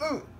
嗯。